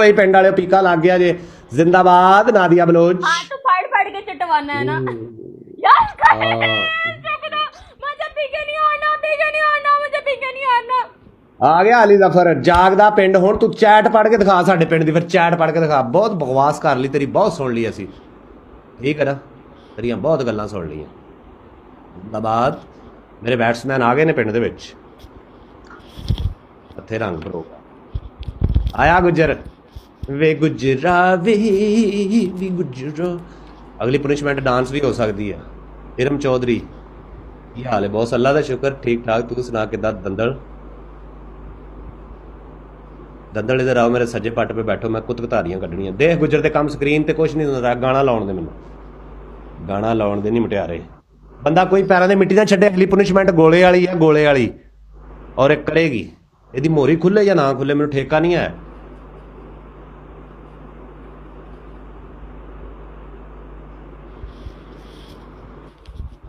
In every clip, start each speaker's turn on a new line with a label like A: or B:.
A: ਭਾਈ ਪਿੰਡ ਵਾਲਿਓ ਪੀਕਾ ਲੱਗ ਗਿਆ ਜੇ। ਜ਼ਿੰਦਾਬਾਦ ਨਾਦੀਆ ਬਲੋਚ।
B: ਹਾਂ ਤੂੰ ਫੜ ਫੜ ਕੇ ਚਟਵਾਨਾ ਹੈ। ਨਾ ਯਾਰ
A: ਖੜੇ
B: ਚੁੱਕਦਾ ਮੈਂ ਜਦ ਪੀਕੇ ਨਹੀਂ ਆਉਣਾ ਪੀਕੇ ਨਹੀਂ ਆਉਣਾ ਮੈਂ ਪੀਕੇ ਨਹੀਂ ਆਉਣਾ।
A: ਆ ਗਿਆ ਅਲੀ ਜ਼ਫਰ। ਜਾਗਦਾ ਪਿੰਡ ਹੁਣ ਤੂੰ ਚੈਟ ਪੜ ਕੇ ਦਿਖਾ ਸਾਡੇ ਪਿੰਡ ਦੀ ਫਿਰ ਚੈਟ ਪੜ ਕੇ ਦਿਖਾ। ਬਹੁਤ ਬਕਵਾਸ ਕਰ ਲਈ ਤੇਰੀ ਬਹੁਤ ਸੁਣ ਲਈ ਅਸੀਂ। ਠੀਕ ਹੈ ਨਾ ਤੇਰੀਆਂ ਬਹੁਤ ਗੱਲਾਂ ਸੁਣ ਲਈਆਂ। ਮੇਰੇ ਬੈਟਸਮੈਨ ਆ ਗਏ ਨੇ ਪਿੰਡ ਦੇ ਵਿੱਚ। ਇੱਥੇ ਰੰਗ ਭਰੋਗਾ ਆਇਆ ਗੁਜਰ। ਵੇ ਗੁਜਰਾ ਵੇ ਵੀ ਗੁਜਰਾ। ਅਗਲੀ ਪਨਿਸ਼ਮੈਂਟ ਡਾਂਸ ਵੀ ਹੋ ਸਕਦੀ ਹੈ। ਇਰਮ ਚੌਧਰੀ, ਕੀ ਹਾਲ ਹੈ? ਬਹੁਤ ਅੱਲਾ ਦਾ ਸ਼ੁਕਰ ਠੀਕ ਠਾਕ ਤੂੰ ਸੁਣਾ ਕਿੱਦਾਂ ਦੰਦਲ? ਦੰਦਲ ਇਧਰ ਆਓ ਮੇਰੇ ਸੱਜੇ ਪੱਟ 'ਤੇ ਬੈਠੋ, ਮੈਂ ਕੁੱਤ ਕੱਢਣੀਆਂ। ਦੇਖ ਗੁਜਰ ਦੇ ਕੰਮ ਸਕਰੀਨ ਤੇ ਕੁਝ ਨਹੀਂ ਹੁੰਦਾ ਗਾਣਾ ਲਾਉਣ ਦੇ ਮੈਨੂੰ। ਗਾਣਾ ਲਾਉਣ ਦੇ ਨਹੀਂ ਮਟਿਆਰੇ। ਬੰਦਾ ਕੋਈ ਪੈਰਾਂ ਦੇ ਮਿੱਟੀ ਨਾ ਛੱਡੇ, ਅਗਲੀ ਪਨਿਸ਼ਮੈਂਟ ਗੋਲੇ ਵਾਲੀ ਹੈ ਗੋਲੇ ਵਾਲੀ। ਔਰ ਇਹ ਕਰੇਗੀ। ਇਹਦੀ ਮੋਰੀ ਖੁੱਲੇ ਜਾਂ ਨਾ ਖੁੱਲੇ ਮੈਨੂੰ ਠੇਕਾ ਨਹੀਂ ਹੈ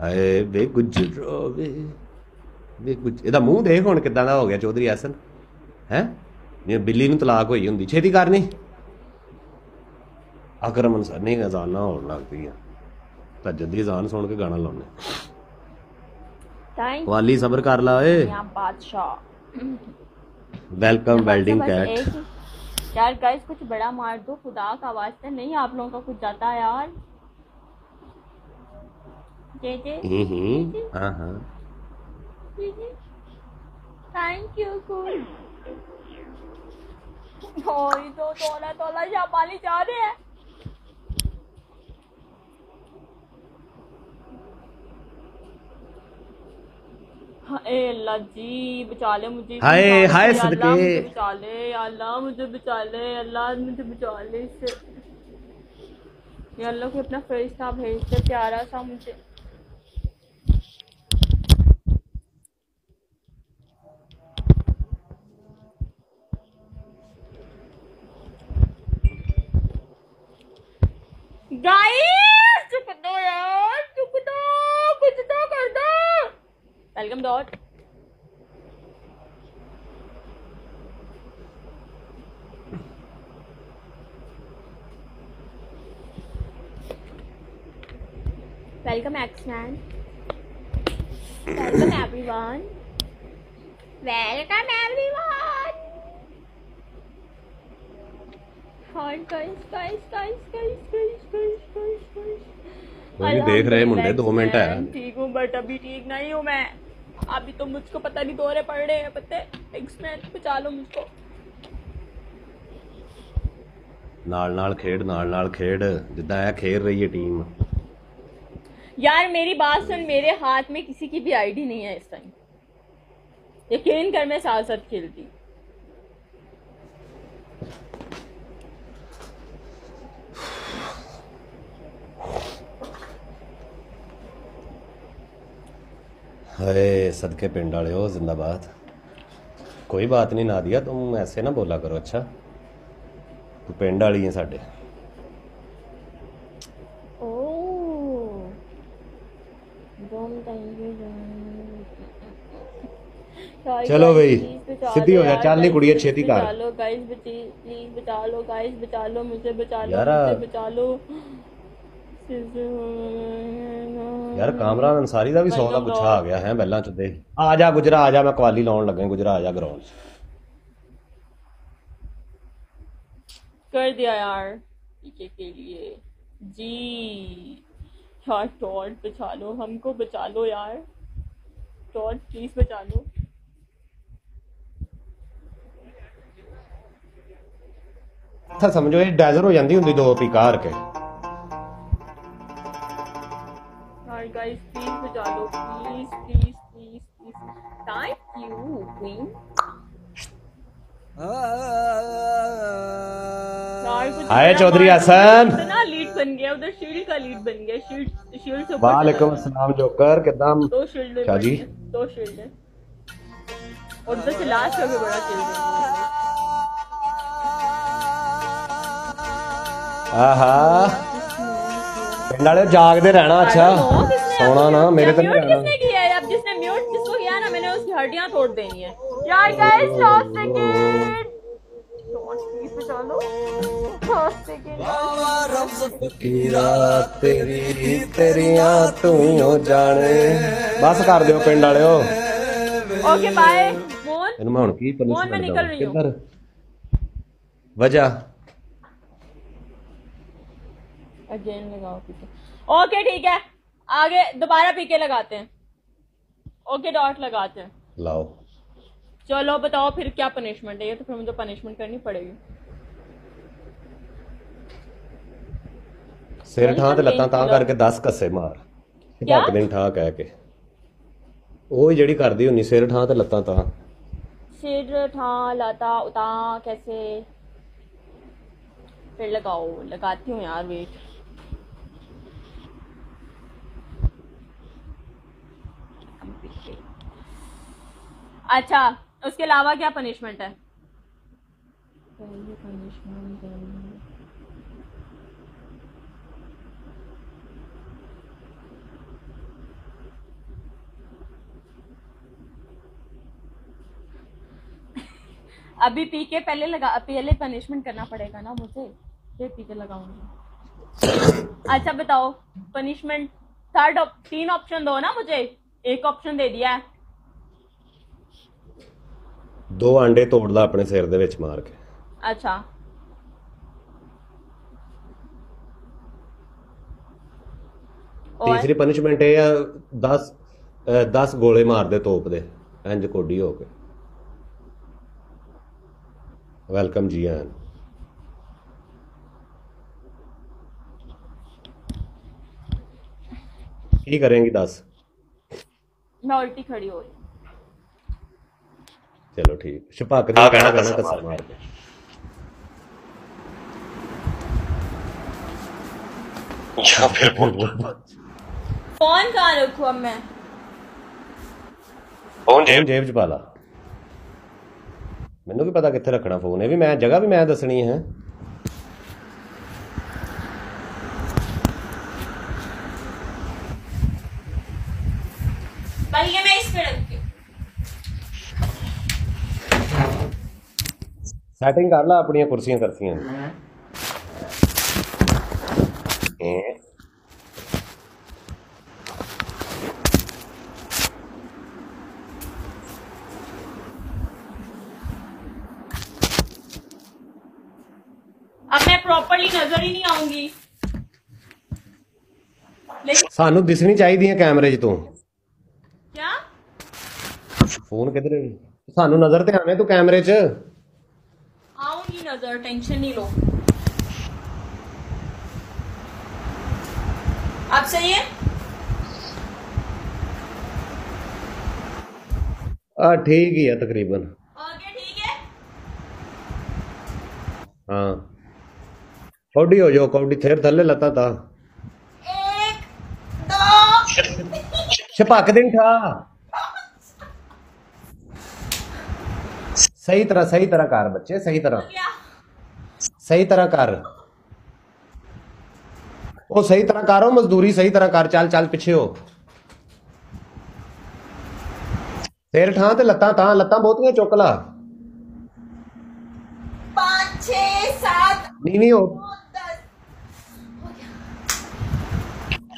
A: ਆਏ ਵੇ ਗੁਜਰੋ ਵੇ ਵੇ ਗੁਜ ਇਹਦਾ ਮੂੰਹ ਦੇਖ ਹੁਣ ਕਿਦਾਂ ਦਾ ਹੋ ਗਿਆ ਚੌਧਰੀ ਹਸਨ ਹੈ ਜੇ ਬਿੱਲੀ ਨੂੰ ਤਲਾਕ ਹੋਈ ਹੁੰਦੀ ਛੇਤੀ ਕਰਨੀ ਅਕਰਮ ਅਨਸਰ ਨਹੀਂ ਅਜ਼ਾਨ ਨਾ ਹੋਣ ਲੱਗਦੀ ਆ ਤਾਂ ਜੱਦੀ ਅਜ਼ਾਨ ਸੁਣ ਕੇ ਗਾਣਾ ਲਾਉਣੇ
B: थैंक
A: ਵਾਲੀ ਸਬਰ ਕਰ ਲਾ ਓਏ
B: यहाँ बादशाह
A: ਵੈਲਕਮ ਵੈਲਡਿੰਗ
B: बस
A: कैट
B: एक ही- यार गाइस कुछ बड़ा मार दो खुदा का वास्ते नहीं आप लोगों का कुछ जाता है यार जे जे
A: ਹੂੰ ਹੂੰ ਹਾਂ ਹਾਂ
B: थैंक यू कूल ओए तो तोला तोला शाबाली जा रहे हैं। हाय
A: हाय, सदके।
B: मुझे बचा ले अल्लाह मुझे बचा ले अल्लाह मुझे बचा ले इससे अल्लाह को अपना फरिश्ता भेज दे प्यारा सा मुझे। गाइस चुप दो यार, चुप दो, कुछ तो कर दो। Welcome dot welcome axeman welcome everyone welcome everyone hi guys guys guys guys guys guys guys guys
A: कोई नहीं देख रहे मुंडे दो मिनट है
B: ठीक हूँ बट अभी ठीक नहीं हूँ मैं अभी तो मुझको पता नहीं दौरे पड़ रहे हैं पता है एक्समैन बचा लो मुझको
A: ਨਾਲ ਨਾਲ ਖੇਡ ਨਾਲ ਨਾਲ ਖੇਡ ਜਿੱਦਾਂ ਇਹ ਖੇਡ ਰਹੀ ਹੈ ਟੀਮ
B: यार मेरी बात सुन मेरे हाथ में किसी की भी आईडी नहीं है इस टाइम यकीन कर मैं साथ साथ खेलती
A: हाय सदके पिंड वाले हो जिंदाबाद। कोई बात नहीं नादिया तुम ऐसे ना बोला करो अच्छा? तू पिंड वाली है
B: ओह
A: चलो भाई, सीधी हो जा, चल नी कुड़िए, छेती कर।
B: बचा लो गाइस प्लीज़ बचा लो गाइस बचा लो मुझे बचा लो मुझे बचा लो।
A: ਯਾਰ ਕਾਮਰਾਨ ਅੰਸਾਰੀ ਦਾ ਵੀ 100 ਦਾ ਗੁੱਛਾ ਆ ਗਿਆ ਹੈ ਪਹਿਲਾਂ ਚ ਦੇ ਆ ਜਾ ਗੁਜਰਾ ਆ ਜਾ ਮੈਂ ਕਵਾਲੀ ਲਾਉਣ ਲੱਗਾ ਗੁਜਰਾ ਆ ਜਾ ਗਰਾਊਂਡ
B: कर दिया यार पीछे के लिए जी यार टॉर्च बचा लो हमको बचा लो यार टॉर्च प्लीज बचा लो
A: ਤਾਂ ਸਮਝੋ ਇਹ ਡੈਜ਼ਰ ਹੋ ਜਾਂਦੀ ਹੁੰਦੀ ਦੋ ਪੀਕਾ
B: Please please please please thank you queen यार कुछ
A: हाय
B: बड़ा
A: चौधरी
B: मार-
A: हसन।
B: इतना लीड बन गया उधर शील्ड का लीड बन गया शील्ड शील्ड से ऊपर
A: वालेकुम
B: चला
A: अस्सलाम जोकर किदां
B: गया। दो शील्ड
A: क्या जी?
B: दो शील्ड है और उधर से लास्ट का भी बड़ा शील्ड है
A: ਆਹਾ ਪਿੰਡ ਵਾਲੇ ਜਾਗਦੇ ਰਹਿਣਾ ਅੱਛਾ
B: I don't know, किसने
A: ਸੋਣਾ ਨਾ ਮੇਰੇ ਤੇ ਨਹੀਂ
B: म्यूट
A: ਰਹਿਣਾ
B: छोड़ देनी है यार गाइस लास्ट सेकंड बस कर
A: दियो पिंड
B: वजह? लगाओ ओके ठीक है। आगे दोबारा पीके लगाते हैं। ओके डॉट लगाते हैं।
A: ਲਾਓ
B: चलो बताओ फिर क्या पनिशमेंट है ये तो फिर मुझे पनिशमेंट करनी पड़ेगी
A: ਸਿਰ ਠਾਂ ਤੇ ਲੱਤਾਂ ਤਾਂ ਕਰਕੇ 10 ਕੱਸੇ ਮਾਰ
B: ਕਿਆ?
A: ਭੱਕ ਦਿਨ ਠਾਂ ਕਹਿ ਕੇ ਉਹ ਹੀ ਜਿਹੜੀ ਕਰਦੀ ਹੁੰਨੀ ਸਿਰ ਠਾਂ ਤੇ ਲੱਤਾਂ ਤਾਂ
B: सिर ठा लाता उता कैसे फिर लगाओ लगाती हूँ यार वेट अच्छा उसके अलावा क्या पनिशमेंट है? अभी पी के पहले लगा पहले पनिशमेंट करना पड़ेगा ना मुझे? फिर पी के लगाऊँगी। अच्छा बताओ पनिशमेंट थर्ड तीन ऑप्शन दो ना मुझे? एक ऑप्शन दे दिया है।
A: ਦੋ ਆਂਡੇ ਤੋੜਦਾ ਆਪਣੇ ਸਿਰ ਦੇ ਵਿੱਚ ਮਾਰ ਕੇ।
B: ਅੱਛਾ।
A: ਤੀਸਰੀ ਪਨਿਸ਼ਮੈਂਟ ਇਹ ਆ 10 10 ਗੋਲੇ ਮਾਰ ਤੋਪ ਦੇ ਇੰਜ ਕੋਡੀ ਹੋ ਕੇ। ਵੈਲਕਮ ਜੀ ਆਨ ਕੀ ਕਰੇਂਗੀ
B: ਦੱਸ? ਮੈਂ ਉਲਟੀ ਖੜੀ ਹੋਈ।
A: ਚਲੋ ਠੀਕ ਛਪਕ ਦੀ ਕਹਿਣਾ ਕਹਿਣਾ ਕੱਸਾ ਮਾਰ ਕੇ
C: ਜਾਂ ਫਿਰ
B: फोन कहाँ रखूँ अब मैं
C: ਫੋਨ
A: ਜੇਬ ਜੇਬ ਚ ਪਾ ਲਾ ਮੈਨੂੰ ਵੀ ਪਤਾ ਕਿੱਥੇ ਰੱਖਣਾ ਫੋਨ ਇਹ ਵੀ ਮੈਂ ਜਗ੍ਹਾ ਵੀ ਮੈਂ ਦੱਸਣੀ ਹੈ ਸੈਟਿੰਗ ਕਰ ਲਾ ਆਪਣੀਆਂ ਕੁਰਸੀਆਂ ਕਰਸੀਆਂ ਇਹ
B: अब मैं प्रॉपरली नजर ही नहीं आऊंगी लेकिन
A: ਸਾਨੂੰ ਦਿਸਣੀ ਚਾਹੀਦੀ ਹੈ ਕੈਮਰੇ 'ਚ ਤੂੰ
B: क्या
A: ਫੋਨ ਕਿੱਧਰ ਹੈ ਸਾਨੂੰ ਨਜ਼ਰ ਤੇ ਆਵੇਂ ਤੂੰ ਕੈਮਰੇ 'ਚ
B: अगर टेंशन नहीं लो। आप सही है?
A: आ ठीक ही है तकरीबन।
B: ओके ठीक है?
A: हाँ। कौडी हो जाओ कौडी थेर थले लता था
B: एक दो।
A: छपाक दिन था। सही तरह सही तरह कार बच्चे सही
B: तरह।
A: ਸਹੀ ਤਰ੍ਹਾਂ ਕਰ। ਉਹ ਸਹੀ ਤਰ੍ਹਾਂ ਕਰੋ ਮਜ਼ਦੂਰੀ ਸਹੀ ਤਰ੍ਹਾਂ ਕਰ। ਚੱਲ ਚੱਲ ਪਿੱਛੇ ਹੋ। ਸਿਰ ਠਾਂ ਤੇ ਲੱਤਾਂ ਤਾਂ ਲੱਤਾਂ ਬਹੁਤੀਆਂ ਚੁੱਕ ਲਾ। 6
B: 7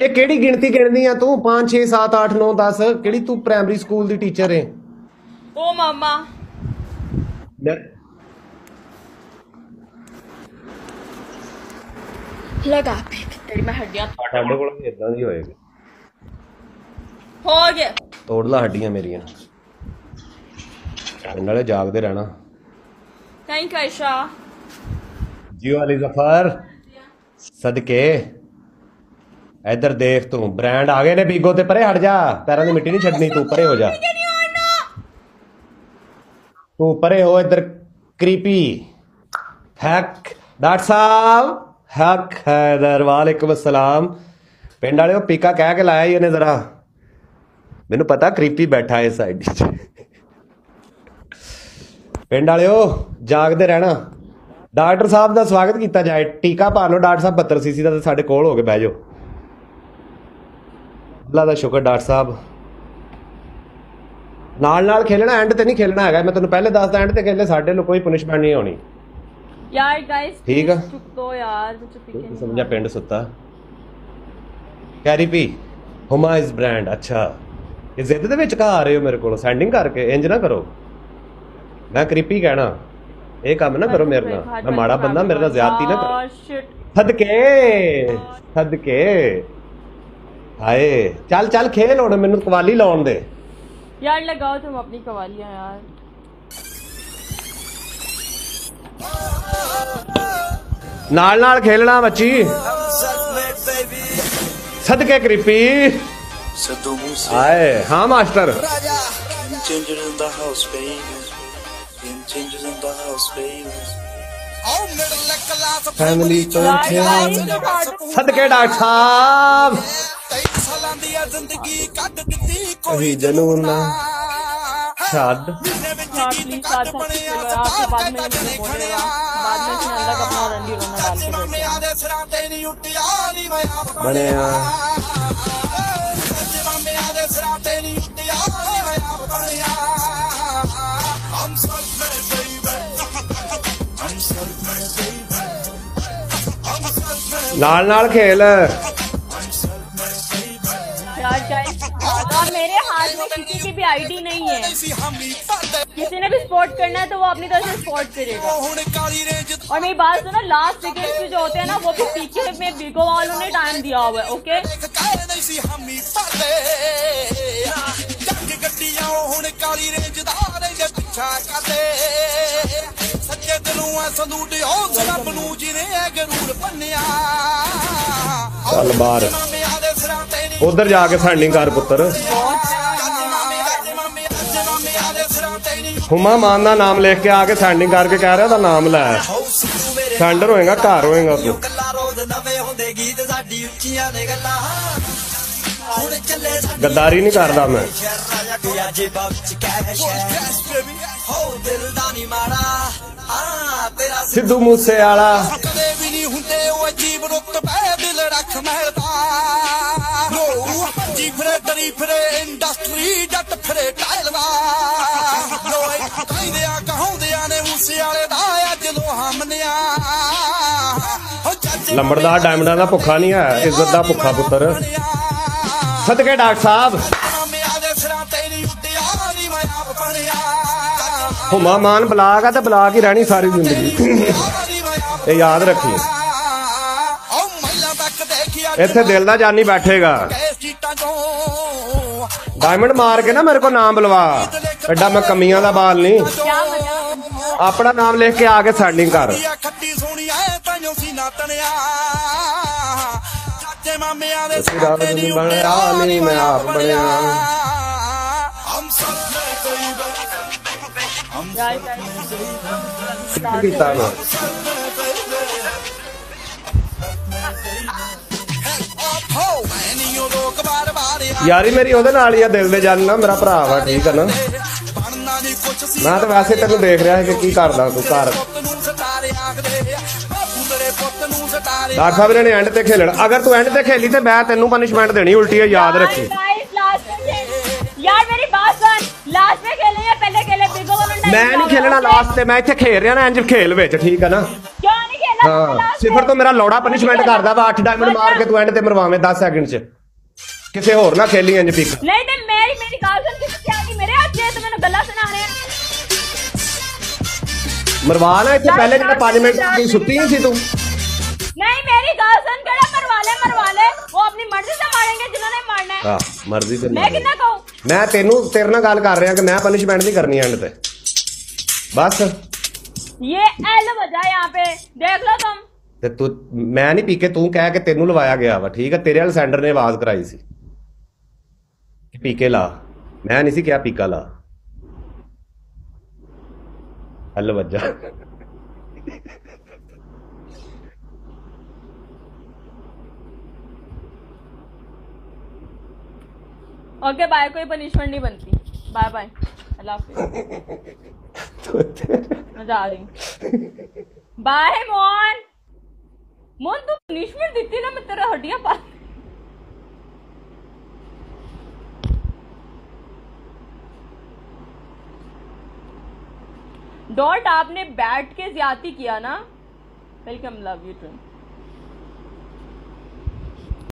A: ਇਹ ਕਿਹੜੀ ਗਿਣਤੀ ਗਿਣਦੀ ਆ ਤੂੰ? 5 6 7 8 9 10 ਕਿਹੜੀ ਤੂੰ ਪ੍ਰਾਇਮਰੀ ਸਕੂਲ ਦੀ ਟੀਚਰ ਏ?
B: ਓ ਮਾਮਾ। ਲਗਾ ਪੇ ਤੇਰੀ ਮੈਂ ਹੱਡੀਆਂ
A: ਸਾਡੇ ਕੋਲ ਵੀ ਇਦਾਂ ਦੀ ਹੋਏਗੀ।
B: ਹੋ ਗਿਆ।
A: ਤੋੜ ਲਾ ਹੱਡੀਆਂ ਮੇਰੀਆਂ। ਨਾਲੇ ਜਾਗਦੇ ਰਹਿਣਾ।
B: ਥੈਂਕ ਯੂ ਆਇਸ਼ਾ
A: ਜੀਓ ਅਲੀ ਜ਼ਫਰ। ਸਦਕੇ। ਇਧਰ ਦੇਖ ਤੂੰ ਬ੍ਰਾਂਡ ਆ ਗਏ ਨੇ ਬੀਗੋ ਤੇ ਪਰੇ ਹਟ ਜਾ। ਪੈਰਾਂ ਦੀ ਮਿੱਟੀ ਨਹੀਂ ਛੱਡਣੀ ਤੂੰ ਪਰੇ ਹੋ ਜਾ। ਤੂੰ ਪਰੇ ਹੋ ਇਧਰ ਕ੍ਰੀਪੀ ਹੈਕ ਡਾਕਟਰ ਸਾਹਿਬ। ਹਕ ਹੈਦਰ ਵਾਲੇਕੁਮ ਅਸਲਾਮ ਪਿੰਡ ਵਾਲਿਓ, ਪੀਕਾ ਕਹਿ ਕੇ ਲਾਇਆ ਹੀ ਇਹਨੇ ਜ਼ਰਾ। ਮੈਨੂੰ ਪਤਾ ਕ੍ਰੀਪੀ ਬੈਠਾ ਹੈ ਸਾਈਡ 'ਚ ਪਿੰਡ ਵਾਲਿਓ, ਜਾਗਦੇ ਰਹਿਣਾ। ਡਾਕਟਰ ਸਾਹਿਬ ਦਾ ਸਵਾਗਤ ਕੀਤਾ ਜਾਏ। ਟੀਕਾ ਪਾ ਲਓ, ਡਾਕਟਰ ਸਾਹਿਬ 72 ਸੀਸੀ ਦਾ ਸਾਡੇ ਕੋਲ ਹੋ ਕੇ ਬਹਿ ਜਾਓ। ਅੱਲਾ ਦਾ ਸ਼ੁਕਰ ਡਾਕਟਰ ਸਾਹਿਬ। ਨਾਲ ਨਾਲ ਖੇਲਣਾ ਐਂਡ ਤੇ ਨਹੀਂ ਖੇਲਣਾ ਹੈਗਾ। ਮੈਂ ਤੁਹਾਨੂੰ ਪਹਿਲੇ ਦੱਸਦਾ ਐਂਡ ਤੇ ਖੇਲੇ, ਸਾਡੇ ਨੂੰ ਕੋਈ ਪੁਨਿਸ਼ਮੈਂਟ ਨਹੀਂ ਹੋਣੀ।
B: यार गाइस
A: ठीक है।
B: चुप दो यार मुझे पीके नहीं
A: ਸਮਝਿਆ ਪਿੰਡ ਸੁੱਤਾ ਕੈਰੀ ਪੀ ਹੁਮਾ ਇਸ ਬ੍ਰਾਂਡ ਅੱਛਾ ਇਹ ਜ਼ਿੱਦ ਦੇ ਵਿੱਚ ਕਾ ਆ ਰਹੇ ਹੋ ਮੇਰੇ ਕੋਲ ਸੈਂਡਿੰਗ ਕਰਕੇ ਇੰਜ ਨਾ ਕਰੋ ਮੈਂ ਕ੍ਰਿਪੀ ਕਹਿਣਾ ਇਹ ਕੰਮ ਨਾ ਕਰੋ ਮੇਰੇ ਨਾਲ ਮੈਂ ਮਾੜਾ ਬੰਦਾ ਮੇਰੇ ਨਾਲ ਜ਼ਿਆਦਤੀ ਨਾ ਕਰੋ
B: शिट
A: ਸਦਕੇ ਸਦਕੇ ਹਾਏ ਚੱਲ ਚੱਲ ਖੇਲ ਹੁਣ ਮੈਨੂੰ ਕਵਾਲੀ ਲਾਉਣ ਦੇ
B: यार लगाओ तुम अपनी कवालियां यार
A: ਨਾਲ ਨਾਲ ਖੇਲਣਾ ਬੱਚੀ। ਸਦਕੇ ਕ੍ਰਿਪੀ।
D: ਸਿੱਧੂ ਮੂਸੇ।
A: ਆਏ ਹਾਂ ਮਾਸਟਰ। ਫੈਮਿਲੀ ਤੋਂ
B: ਸਦਕੇ
A: ਡਾਕਟਰ
B: ਸਾਹਿਬ। ਸਾਲਾਂ ਦੀ
A: ਜ਼ਿੰਦਗੀ ਕੱਢ ਦਿੱਤੀ ਕੋਈ ਜਨੂਨ ਛੱਡ।
B: हाँ प्लीज साथ साथ में चलो यार फिर बाद में ये मुझे बोलेगा बाद में इसने अलग अपना रंडी रोना डाल के बैठे
A: ਬਣਿਆ ਨਾਲ ਨਾਲ ਖੇਲ
B: हाथ में किसी की भी आईडी नहीं है किसी ने भी स्पोर्ट करना है तो वो अपनी तरफ से स्पोर्ट करेगा और मेरी बात सुनो लास्ट विकेट जो होते हैं ना वो भी पीछे में बिगो वालों ने टाइम दिया हुआ है ओके
E: ਗੱਡੀਆਂ ਹੁਣ ਕਾਲੀ ਰੇਂਜ ਦਾ ਰਹਿੰਦੇ ਪਿੱਛਾ ਕਰਦੇ ਸੱਚੇ ਦਿਲੋਂ ਐ ਸੰਦੂਟ ਉਹ ਰੱਬ ਨੂੰ ਜਿਹਨੇ ਐ ਗਰੂਰ ਪੰਨਿਆ
A: ਚੱਲ ਬਾਹਰ
E: ਮਾਮਿਆਂ ਦੇ ਸਿਰਾਂ ਤੇ ਨਹੀਂ
A: ਉਧਰ ਜਾ ਕੇ ਸੈਂਡਿੰਗ ਕਰ ਪੁੱਤਰ ਹੁਮਾ ਮਾਨ ਦਾ ਨਾਮ ਲਿਖ ਕੇ ਆ ਕੇ ਸੈਂਡਿੰਗ ਕਰਕੇ ਕਹਿ ਰਿਹਾ, ਉਹਦਾ ਨਾਮ ਲੈ। ਸੈਂਡਰ ਹੋਏਗਾ, ਘਰ ਹੋਏਗਾ ਤੂੰ। ਗੱਦਾਰੀ ਨਹੀਂ ਕਰਦਾ ਮੈਂ। ਸਿੱਧੂ ਮੂਸੇ ਵਾਲਾ
E: ਮੂਸੇ
A: ਲੰਬੜਦਾਰ ਡਾਇਮੰਡਾਂ ਦਾ ਭੁੱਖਾ ਨਹੀਂ ਹੈ ਇੱਜ਼ਤ ਦਾ ਭੁੱਖਾ ਪੁੱਤਰ। ਸਦਕੇ ਡਾਕਟਰ ਸਾਹਿਬ। ਹੁਮਾ ਮਾਨ ਬਲਾਕ ਆ ਤੇ ਬਲਾਕ ਹੀ ਰਹਿਣੀ ਸਾਰੀ ਜ਼ਿੰਦਗੀ। ਇਹ ਯਾਦ ਰੱਖੀ ਇੱਥੇ ਦਿਲ ਦਾ ਜਾਨੀ ਬੈਠੇਗਾ। ਡਾਇਮੰਡ ਮਾਰ ਕੇ ਨਾ ਮੇਰੇ ਕੋ ਨਾਮ ਬਲਵਾ। ਐਡਾ ਮੈਂ ਕਮੀਆਂ ਦਾ ਬਾਲ ਨਹੀਂ। ਆਪਣਾ ਨਾਮ ਲਿਖ ਕੇ ਆ ਕੇ ਸੈਂਡਿੰਗ ਕਰ
E: ਆ ਖੱਟੀ ਸੋਹਣੀ ਐ ਤੈਨੂੰ ਸੀਨਾ ਤਣਿਆ ਚਾਚੇ ਮਾਮਿਆਂ ਦੇ
A: ਅਸੀਂ ਰਾਤ ਨੂੰ ਬਣਿਆ ਨਹੀਂ ਮੈਂ ਆਪ ਬਣਿਆ
E: ਹਮ ਸਭ ਨੇ ਕਈ
B: यार guys,
A: ਕੀਤਾ ਮੈਂ
E: ਹੋ ਮੈਂ ਨਹੀਂ ਉਹ ਲੋਕ ਬਾਰ ਬਾਰ
A: ਯਾਰੀ ਮੇਰੀ ਉਹਦੇ ਨਾਲ ਹੀ ਆ ਦਿਲ ਦੇ ਜਾਨ ਨਾ ਮੇਰਾ ਭਰਾ ਵਾ ਠੀਕ ਆ ਨਾ
E: ਬਣਨਾ ਨਹੀਂ ਕੁਛ ਸੀ
A: ਮੈਂ ਤਾਂ ਵੈਸੇ ਤੈਨੂੰ ਦੇਖ ਰਿਹਾ ਸੀ ਕਿ ਕੀ ਕਰਦਾ ਤੂੰ ਘਰ। ਡਾਕਟਰ ਸਾਹਿਬ ਨੇ ਐਂਡ ਤੇ ਖੇਲਣਾ। ਅਗਰ ਤੂੰ ਐਂਡ ਤੇ ਖੇਲੀ ਤੇ ਮੈਂ ਤੈਨੂੰ ਪਨਿਸ਼ਮੈਂਟ ਦੇਣੀ ਉਲਟੀ ਹੈ ਯਾਦ ਰੱਖੀ।
B: ਯਾਰ ਮੇਰੀ ਬਾਤ ਸੁਣ। ਲਾਸਟ ਵਿੱਚ ਖੇਲੇ ਜਾਂ ਪਹਿਲੇ ਖੇਲੇ? ਬਿਗੋ ਵਾਲਾ
A: ਮੈਂ ਨਹੀਂ ਖੇਲਣਾ ਲਾਸਟ ਤੇ ਮੈਂ ਇੱਥੇ ਖੇਲ ਰਿਹਾ ਨਾ ਇੰਜ ਖੇਲ ਵਿੱਚ ਠੀਕ ਹੈ ਨਾ?
B: ਕਿਉਂ ਨਹੀਂ ਖੇਲਣਾ?
A: ਹਾਂ ਸਿਫਰ ਤੋਂ ਮੇਰਾ ਲੋੜਾ ਪਨਿਸ਼ਮੈਂਟ ਕਰਦਾ ਵਾ 8 ਡਾਇਮੰਡ ਮਾਰ ਕੇ ਤੂੰ ਐਂਡ ਤੇ ਮਰਵਾਵੇਂ 10 ਸੈਕਿੰਡ 'ਚ। ਕਿਸੇ ਹੋਰ ਨਾ ਖੇਲੀ ਇੰਜ ਪਿਕ
B: ਨਹੀਂ ਤੇ ਮੇਰੀ ਮੇਰੀ ਗੱਲ ਸੁਣ। ਕਿਸੇ ਕਿਹਾ ਕਿ ਮੇਰੇ ਅੱਜ ਤੇ ਮੈਨੂੰ ਗੱਲਾਂ ਸੁਣਾ ਰਹੇ रहे हैं
A: ਮਰਵਾ ਨਾ ਇੱਥੇ ਪਹਿਲੇ ਜਿਹੜੇ 5 ਮਿੰਟ ਦੀ ਸੁੱਤੀ ਨਹੀਂ ਸੀ ਤੂੰ
B: नहीं मेरी गाल सुन केड़ा मरवा ले मरवा ले वो अपनी मर्जी से मारेंगे जिन्होंने मारना है
A: ਹਾਂ ਮਰਜ਼ੀ ਤੇ
B: मैं कितना कहूँ
A: ਮੈਂ ਤੈਨੂੰ ਤੇਰੇ ਨਾਲ ਗੱਲ ਕਰ ਰਿਹਾ ਕਿ ਮੈਂ ਪਨਿਸ਼ਮੈਂਟ ਨਹੀਂ ਕਰਨੀ ਐਂਡ ਤੇ ਬਸ
B: ये एल बजा यहाँ पे देख लो तुम
A: ਤੇ ਤੂੰ ਮੈਂ ਨਹੀਂ ਪੀ ਕੇ ਤੂੰ ਕਹਿ ਕੇ ਤੈਨੂੰ ਲਵਾਇਆ ਗਿਆ ਵਾ ਠੀਕ ਹੈ ਤੇਰੇ ਵਾਲ ਸੈਂਡਰ ਨੇ ਆਵਾਜ਼ ਕਰਾਈ ਸੀ ਕਿ ਪੀਕੇ ਲਾ ਮੈਂ ਨਹੀਂ ਸੀ ਕਿਹਾ ਪੀਕਾ ਲਾ हल बजा
B: ओके बाय कोई पनिशमेंट नहीं बनती। बाय बाय अल्लाह मैं जा रही बाय मोहन। मोहन, तू पनिशमेंट दी ना, मैं तेरा हड्डियाँ पा डॉट आपने बैठ के ज़्यादा किया ना? Welcome love you to